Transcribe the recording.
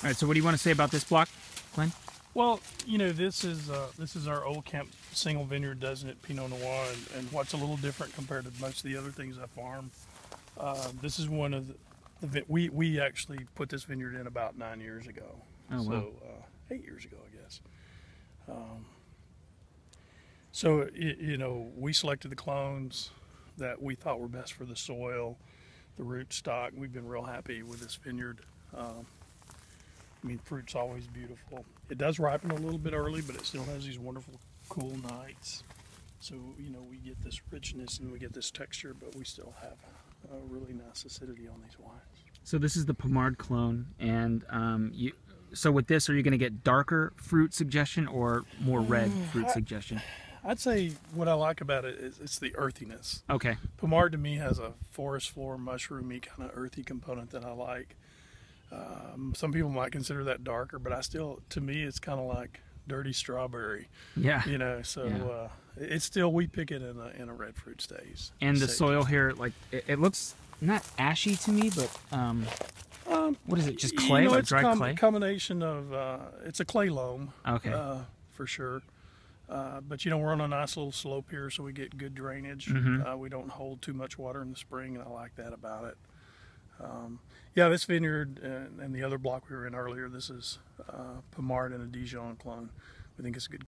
All right, so what do you want to say about this block, Glenn? Well, you know, this is uh, this is our old camp single vineyard, doesn't it, Pinot Noir, and, and what's a little different compared to most of the other things I farm. Uh, this is one of the, the we we actually put this vineyard in about nine years ago. Oh, so wow. uh, eight years ago, I guess. Um, so y you know, we selected the clones that we thought were best for the soil, the root stock. We've been real happy with this vineyard. Um, I mean, fruit's always beautiful. It does ripen a little bit early, but it still has these wonderful cool nights. So, you know, we get this richness and we get this texture, but we still have a really nice acidity on these wines. So this is the Pommard clone, and um, you. So with this, are you going to get darker fruit suggestion or more red fruit suggestion? I'd say what I like about it is it's the earthiness. Okay. Pommard to me has a forest floor, mushroomy kind of earthy component that I like. Um, some people might consider that darker, but I still, to me, it's kind of like dirty strawberry. Yeah. You know, so Yeah. uh, it's still we pick it in a in a red fruit stage. And the stage. soil here, like it, it looks not ashy to me, but um, Um, what is it? Just you clay, know, like it's dry com- clay? combination of uh, it's a clay loam. Okay. Uh, for sure. Uh, but you know we're on a nice little slope here, so we get good drainage. Mhm. Uh, we don't hold too much water in the spring, and I like that about it. Um, yeah, this vineyard and, and the other block we were in earlier, this is uh, Pommard and a Dijon clone. We think it's a good